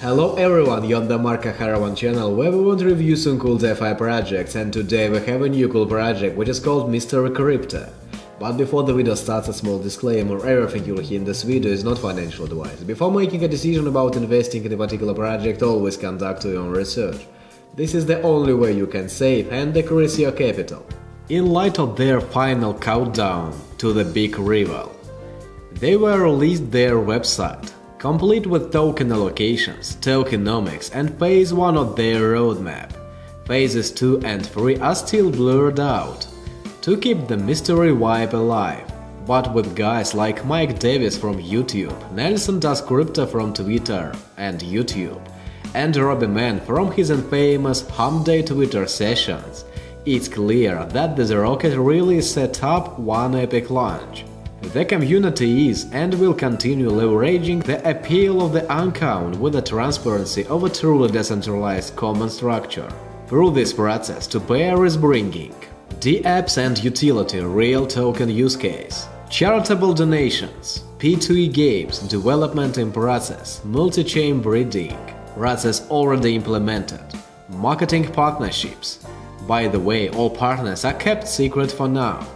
Hello everyone, you're on the Marco Haravan channel where we want to review some cool DeFi projects and today we have a new cool project which is called Mystery Crypto. But before the video starts a small disclaimer, everything you'll hear in this video is not financial advice. Before making a decision about investing in a particular project, always conduct your own research. This is the only way you can save and decrease your capital. In light of their final countdown to the big rival, they were released their website complete with token allocations, tokenomics and phase 1 of their roadmap. Phases 2 and 3 are still blurred out, to keep the mystery vibe alive. But with guys like Mike Davis from YouTube, Nelson Does Crypto from Twitter and YouTube, and Robbie Mann from his infamous Hump Day Twitter sessions, it's clear that the Rocket really set up one epic launch. The community is and will continue leveraging the appeal of the uncount with the transparency of a truly decentralized common structure. Through this process, to pair is bringing the apps and utility real token use case, charitable donations, P2E games, development in process, multi-chain breeding, process already implemented, marketing partnerships. By the way, all partners are kept secret for now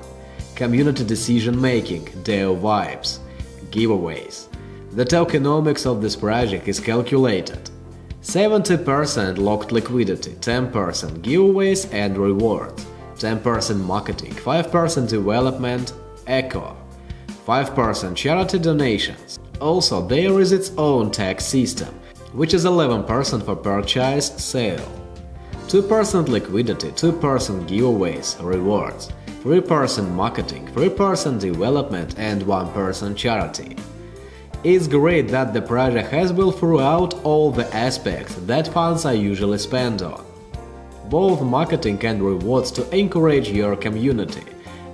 community decision making, DAO vibes, giveaways. The tokenomics of this project is calculated. 70% locked liquidity, 10% giveaways and rewards, 10% marketing, 5% development, echo, 5% charity donations. Also, there is its own tax system, which is 11% for purchase, sale, 2% liquidity, 2% giveaways, rewards, 3% marketing, 3% development and 1% person charity. It's great that the project has built throughout all the aspects that funds are usually spent on. Both marketing and rewards to encourage your community,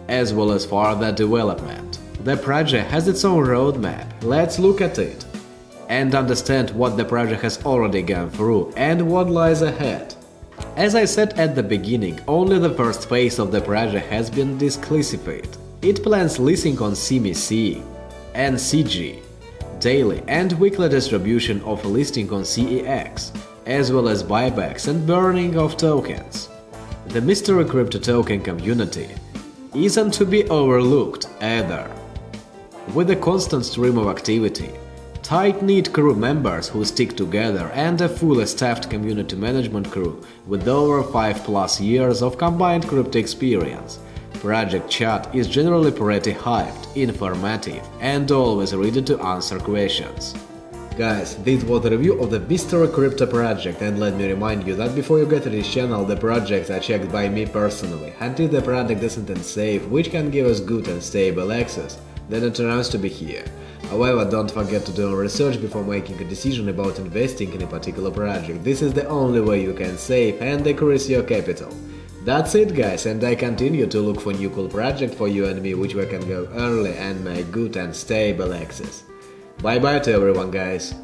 as well as further development. The project has its own roadmap, let's look at it and understand what the project has already gone through and what lies ahead. As I said at the beginning, only the first phase of the project has been declassified. It plans listing on CMC and CG, daily and weekly distribution of listing on CEX, as well as buybacks and burning of tokens. The Mystery Crypto token community isn't to be overlooked either. With a constant stream of activity, tight-knit crew members who stick together and a fully staffed community management crew with over 5 plus years of combined crypto experience. Project Chat is generally pretty hyped, informative and always ready to answer questions. Guys, this was a review of the Mystery Crypto project and let me remind you that before you get to this channel the projects are checked by me personally until the project isn't safe which can give us good and stable access, then it turns to be here. However, don't forget to do research before making a decision about investing in a particular project. This is the only way you can save and decrease your capital. That's it guys, and I continue to look for new cool project for you and me which we can go early and make good and stable access. Bye bye to everyone guys.